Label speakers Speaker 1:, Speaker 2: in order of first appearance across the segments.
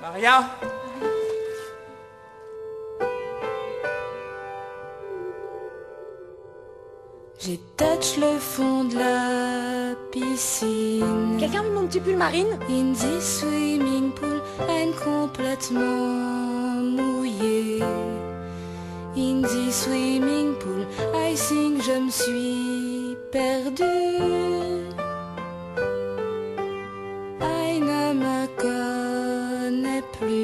Speaker 1: Maria?
Speaker 2: J'ai touch le fond de la piscine.
Speaker 3: Quelqu'un met mon petit pull marine?
Speaker 2: In the swimming pool, and complètement mouillé. In the swimming pool, I think je me suis perdue.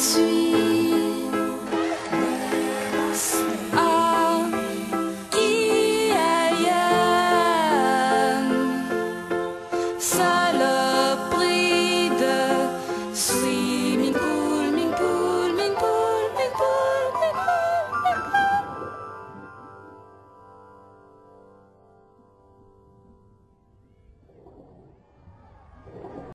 Speaker 2: Jésus.